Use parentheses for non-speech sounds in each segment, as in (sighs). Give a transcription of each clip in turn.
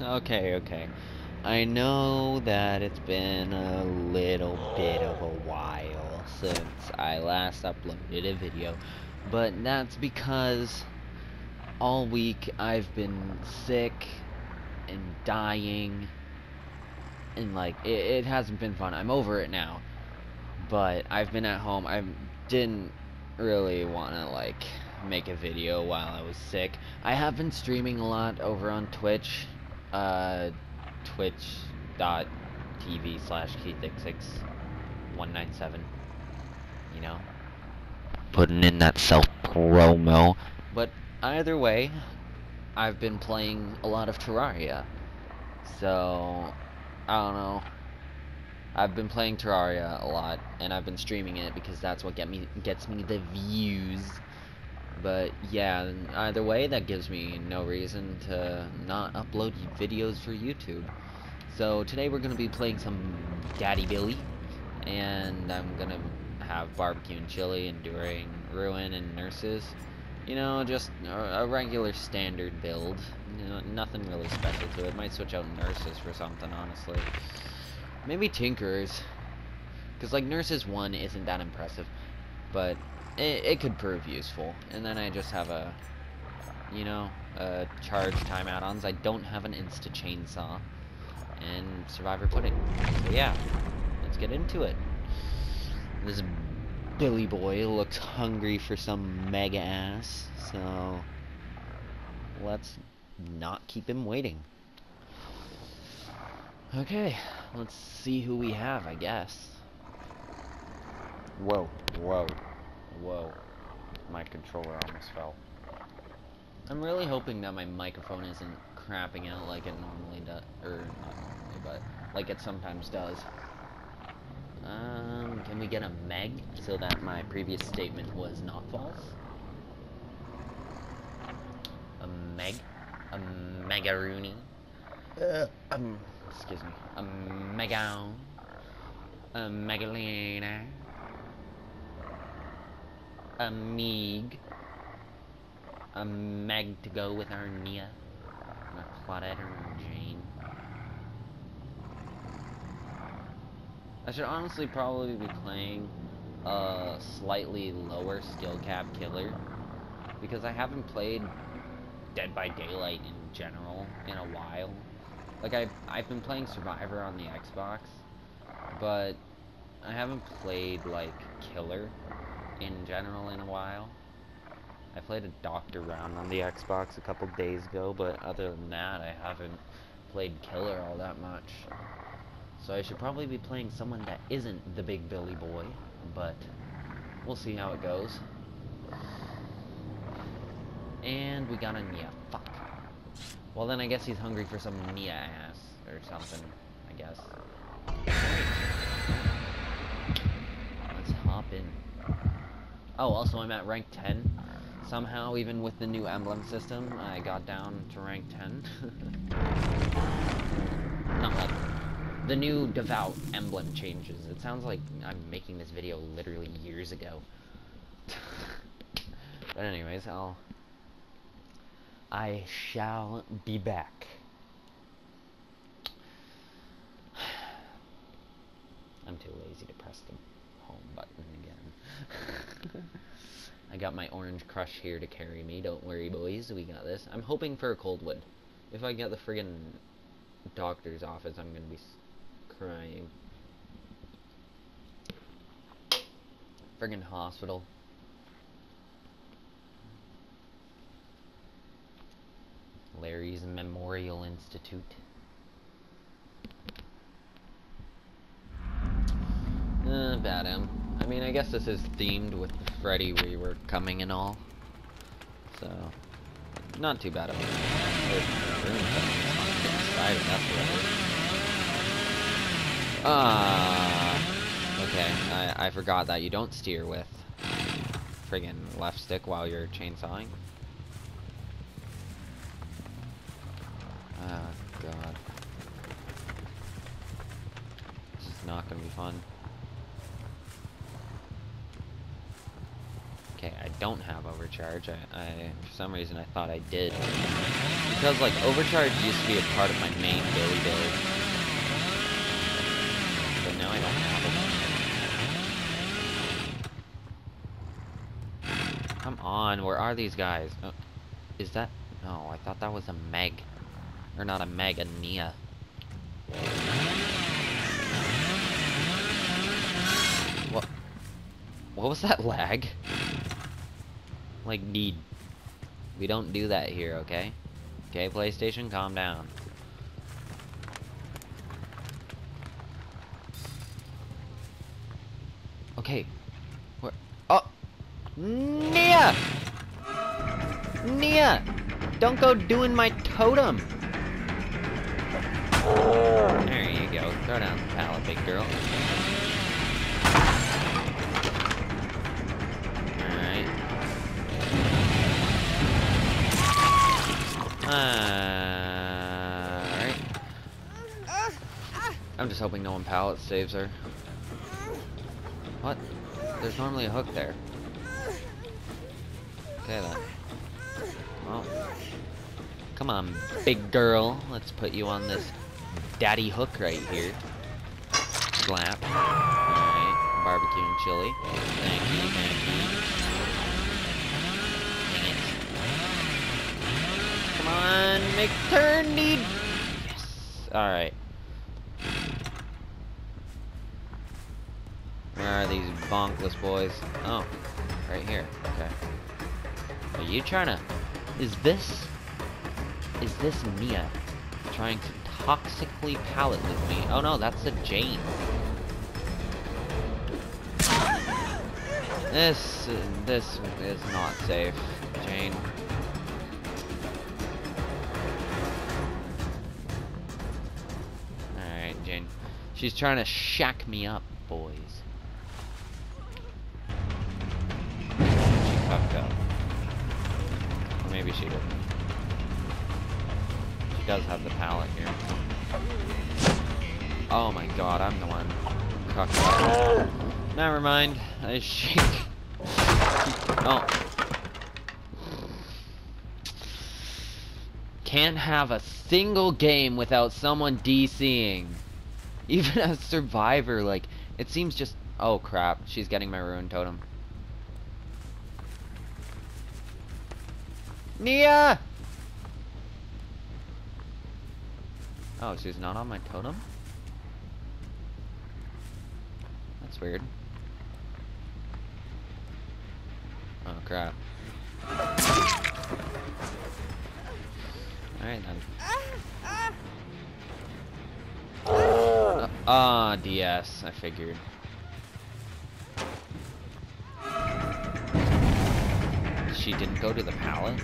Okay, okay. I know that it's been a little bit of a while since I last uploaded a video, but that's because all week I've been sick and dying, and like, it, it hasn't been fun. I'm over it now, but I've been at home. I didn't really want to, like, make a video while I was sick. I have been streaming a lot over on Twitch, uh, twitch.tv slash keithixix197, you know, putting in that self-promo, but either way, I've been playing a lot of Terraria, so, I don't know, I've been playing Terraria a lot, and I've been streaming it because that's what get me gets me the views. But yeah, either way, that gives me no reason to not upload videos for YouTube. So today we're going to be playing some Daddy Billy, and I'm going to have barbecue and chili, enduring ruin and nurses. You know, just a, regular standard build. You know, nothing really special to it. Might switch out nurses for something, honestly. Maybe Tinkerers. Because, like, Nurses 1 isn't that impressive. But it, it could prove useful. And then I just have a, you know, a charge time add-ons. I don't have an Insta Chainsaw. And Survivor Pudding. So yeah, let's get into it. This Billy boy looks hungry for some mega ass. So let's not keep him waiting. Okay, let's see who we have, I guess. Whoa, whoa, whoa. My controller almost fell. I'm really hoping that my microphone isn't crapping out like it normally does, or not normally, but like it sometimes does. Um, can we get a meg so that my previous statement was not false? A meg? A megaroony? Uh, um, excuse me. A megaon? A megalina? A meeg? A meg to go with our Nea? A Claudette or Jane? I should honestly probably be playing a slightly lower skill cap killer because I haven't played Dead by Daylight in general in a while. Like I've I've been playing Survivor on the Xbox, but I haven't played like Killer in general in a while. I played a Doctor round on the Xbox a couple days ago, but other than that, I haven't played Killer all that much. So I should probably be playing someone that isn't the big Billy boy, but we'll see how it goes. And we got a Nea. Fuck. Well then I guess he's hungry for some Nea ass or something, I guess. Let's hop in. Oh, also I'm at rank 10. Somehow, even with the new emblem system, I got down to rank 10. (laughs) Not like the new devout emblem changes. It sounds like I'm making this video literally years ago. (laughs) but anyways, I'll... I shall be back. (sighs) I'm too lazy to press the home button again. (laughs) I got my orange crush here to carry me. Don't worry, boys. We got this. I'm hoping for a Coldwind. If I get the friggin' doctor's office, I'm gonna be crying. Friggin' hospital. Lery's Memorial Institute. Uh, Badham. I mean, I guess this is themed with Freddy rework coming and all. So, not too bad of a Ah, okay. I, I forgot that you don't steer with friggin' left stick while you're chainsawing. Ah, God. This is not gonna be fun. Okay, I don't have overcharge. I, I for some reason I thought I did. Because like overcharge used to be a part of my main Billy build. But now I don't have it. Come on, where are these guys? Oh, is that no, I thought that was a Meg. Or not a Meg, a Nea. What what was that lag? Like, need. We don't do that here, okay? Okay, PlayStation, calm down. Okay. Where? Oh! Nea! Nea! Don't go doing my totem! There you go. Throw down the pallet, big girl. Alright. I'm just hoping no one pallet saves her. What? There's normally a hook there. Okay then. Well. Come on, big girl. Let's put you on this daddy hook right here. Slap. Alright. Barbecue and chili. Thank you, thank you. On, make turn, need. Yes. All right. Where are these bonkless boys? Oh, right here. Okay. Are you trying to? Is this? Is this Mia trying to toxically pallet with me? Oh no, that's a Jane. This, this is not safe, Jane. She's trying to shack me up, boys. She fucked up. Or maybe she didn't. She does have the pallet here. Oh my god, I'm the one. Cucked up. Never mind. I shake. Oh. Can't have a single game without someone DCing. Even (laughs) as Survivor, like, it seems just... Oh, crap. She's getting my Ruin Totem. Nea! Oh, she's not on my totem? That's weird. Oh, crap. Alright, then. Ah, ah. Ah, uh, DS, I figured. She didn't go to the pallet?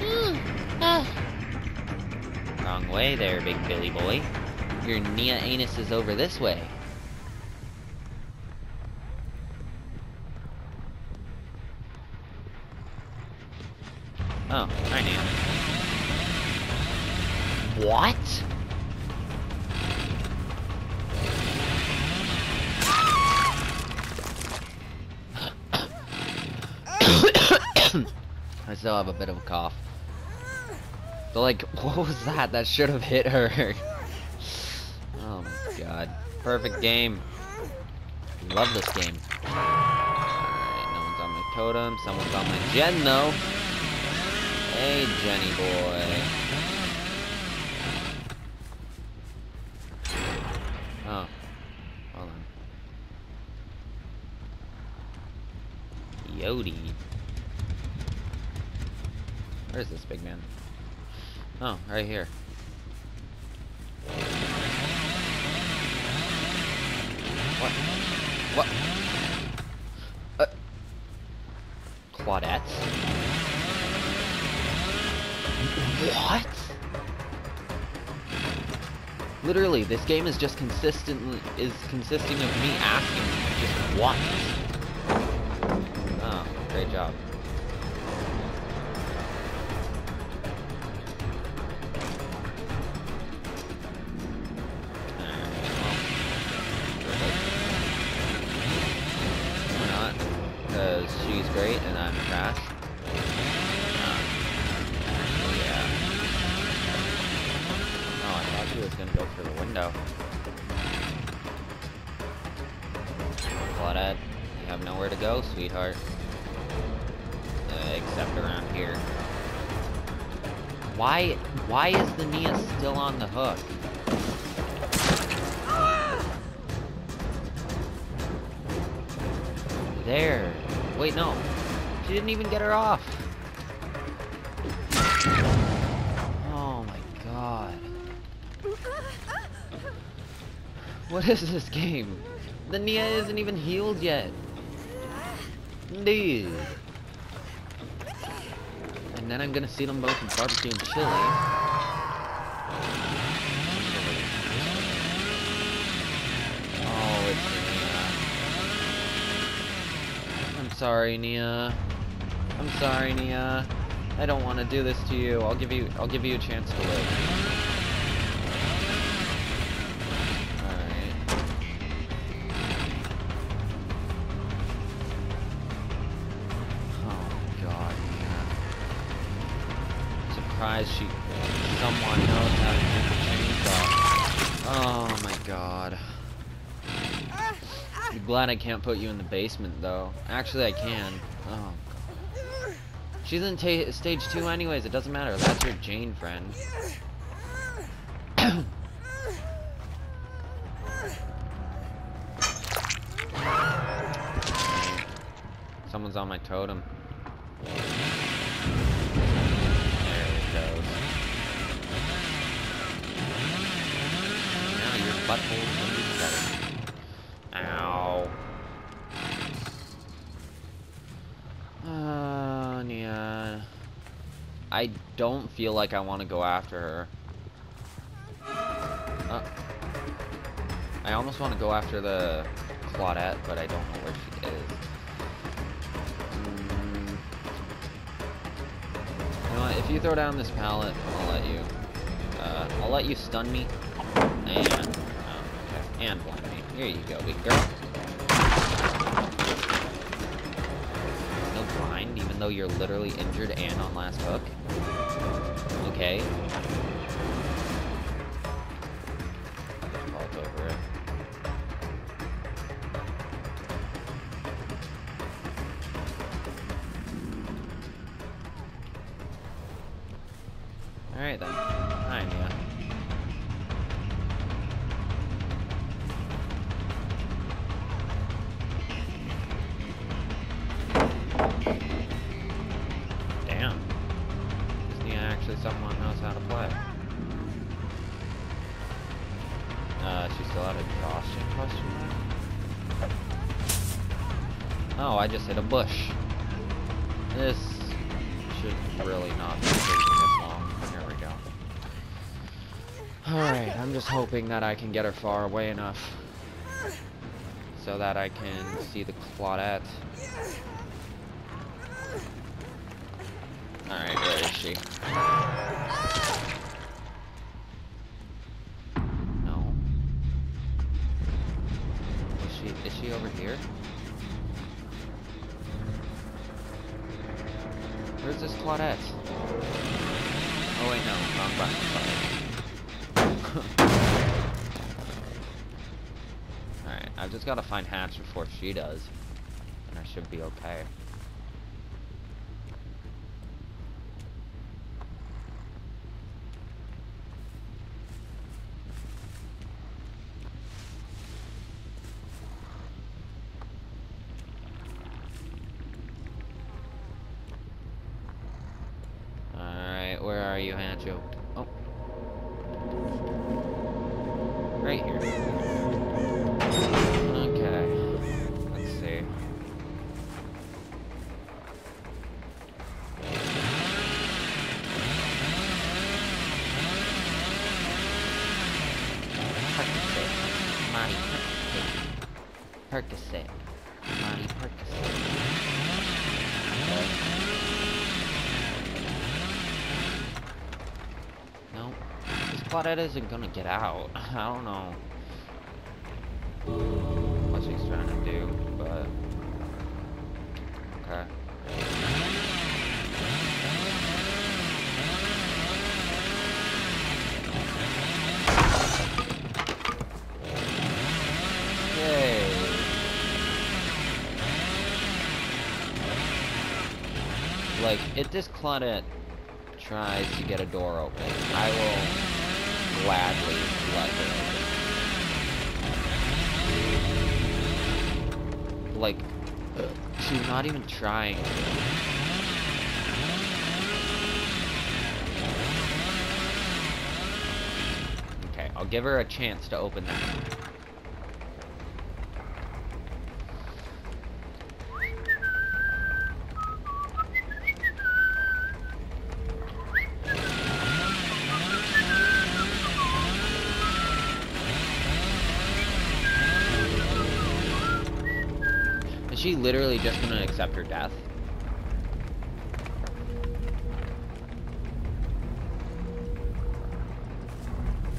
(gasps) Wrong way there, big Billy boy. Your Nea anus is over this way. I still have a bit of a cough. But like, (laughs) what was that? That should have hit her. (laughs) oh my god. Perfect game. Love this game. Alright, no one's on my totem. Someone's on my gen though. Hey, Jenny boy. Oh. Hold on. Yodi. Where's this big man? Oh, right here. What? What? Uh, Claudette? What? Literally, this game is just consistently is consisting of me asking just what. Great job. Window. Claudette, you have nowhere to go, sweetheart. Uh, except around here. Why, why is the Nea still on the hook? There. Wait, no. She didn't even get her off. What is this game? The Nea isn't even healed yet. Dude. And then I'm gonna see them both in barbecue and chili. Oh, it's Nea. I'm sorry, Nea. I'm sorry, Nea. I don't want to do this to you. I'll give you I'll give you a chance to live. Surprised she someone knows how to use the chainsaw. Oh my god. I'm glad I can't put you in the basement though. Actually I can. Oh She's in stage two anyways, it doesn't matter. That's your Jane friend. (coughs) Someone's on my totem. Butthole's gonna be better. Ow. Uh, yeah. I don't feel like I want to go after her. Uh, I almost want to go after the Claudette, but I don't know where she is. Mm. You know what? If you throw down this pallet, I'll let you. Uh, I'll let you stun me and and one. Here you go, big girl. even though you're literally injured and on last hook? Okay. Over it. Alright then. Uh, she still had exhaustion question mark? Oh, I just hit a bush. This should really not be taking this long. Here we go. Alright, I'm just hoping that I can get her far away enough so that I can see the Claudette. Alright, where is she? Where's this Claudette? Oh wait, no, wrong button. (laughs) Alright, I've just gotta find Hatch before she does. And I should be okay. Right here. That isn't gonna get out. (laughs) I don't know what she's trying to do, but okay. Like, if this client tries to get a door open, I will gladly let. Like, uh, she's not even trying. Okay, I'll give her a chance to open that. Literally just gonna accept her death?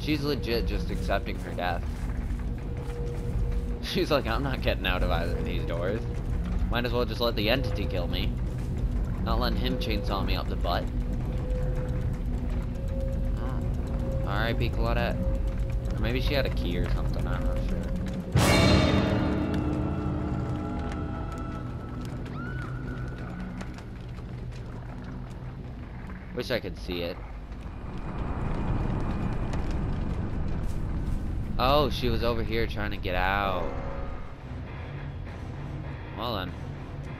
She's legit just accepting her death. (laughs) She's like, I'm not getting out of either of these doors. Might as well just let the entity kill me. Not letting him chainsaw me up the butt. Ah, oh. R.I.P. Claudette. Or maybe she had a key or something, I'm not sure. Wish I could see it. Oh, she was over here trying to get out. Well then.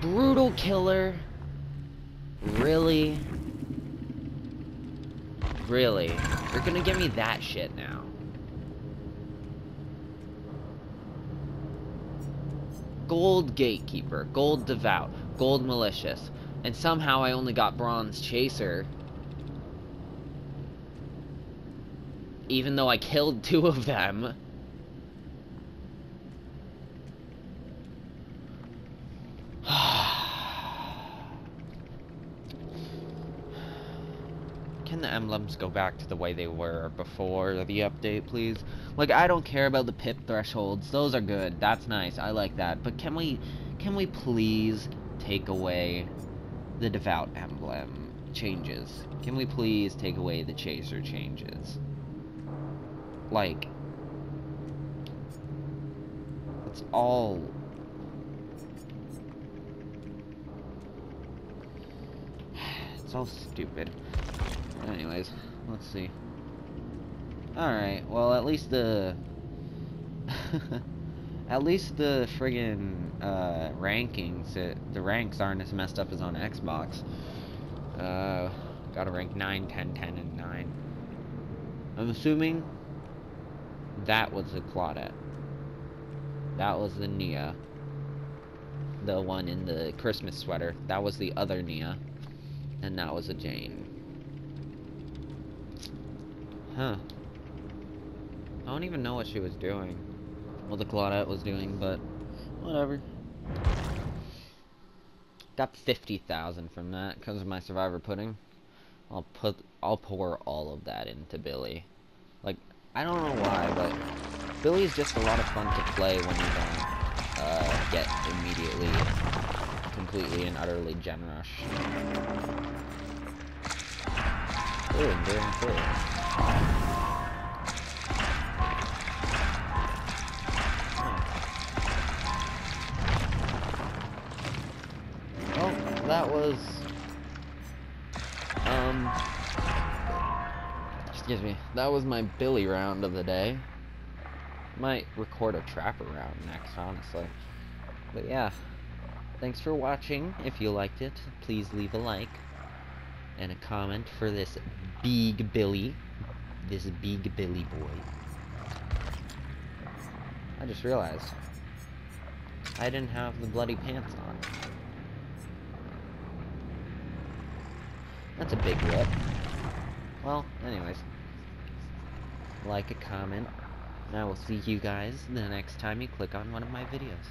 Brutal killer. Really? Really? You're gonna give me that shit now. Gold gatekeeper, gold devout, gold malicious, and somehow I only got bronze chaser. Even though I killed two of them. (sighs) Can the emblems go back to the way they were before the update, please? Like, I don't care about the pip thresholds. Those are good. That's nice. I like that. But can we, can we please take away the devout emblem changes? Can we please take away the chaser changes? Like, it's all it's all stupid. Anyways, let's see. Alright, well at least the (laughs) at least the friggin' uh, rankings, uh, the ranks aren't as messed up as on Xbox. Uh, got a rank 9, 10, 10, and 9. I'm assuming that was the Claudette. That was the Nea. The one in the Christmas sweater. That was the other Nea. And that was a Jane. Huh. I don't even know what she was doing. What the Claudette was doing, but whatever. Got 50,000 from that because of my survivor pudding. I'll put I'll pour all of that into Billy. I don't know why, but Billy is just a lot of fun to play when you don't uh, get immediately completely and utterly gen rush. Ooh, doing cool. Oh, that was excuse me. That was my Billy round of the day. Might record a trapper round next, honestly. But yeah. Thanks for watching. If you liked it, please leave a like and a comment for this big Billy. This big Billy boy. I just realized I didn't have the bloody pants on. That's a big rip. Well, anyways. Like a comment. And I will see you guys the next time you click on one of my videos.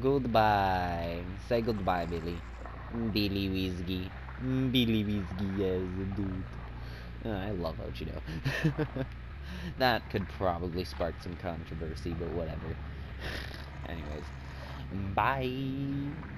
Goodbye. Say goodbye, Billy. Billy Whiskey. Billy Whiskey, yes, dude. Uh, I love Ochino. (laughs) that could probably spark some controversy, but whatever. (laughs) Anyways. Bye.